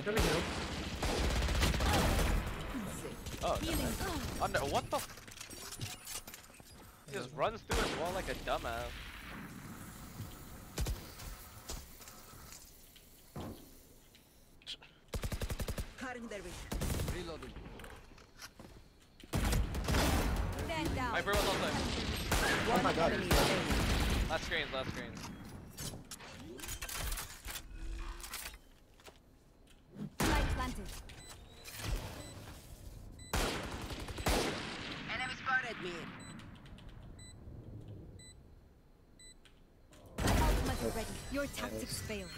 I could have Oh, no. Under, what the? He just runs through his wall like a dumbass. Cutting. Reloading. Stand down. Viper was outside. Oh my god. Last screens, last screens. Me. Ready. Your tactics failed.